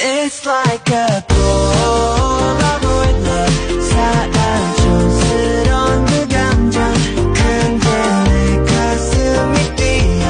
It's like a polaroid love 사랑스러운 그 감정 근데 내 가슴이 뛰어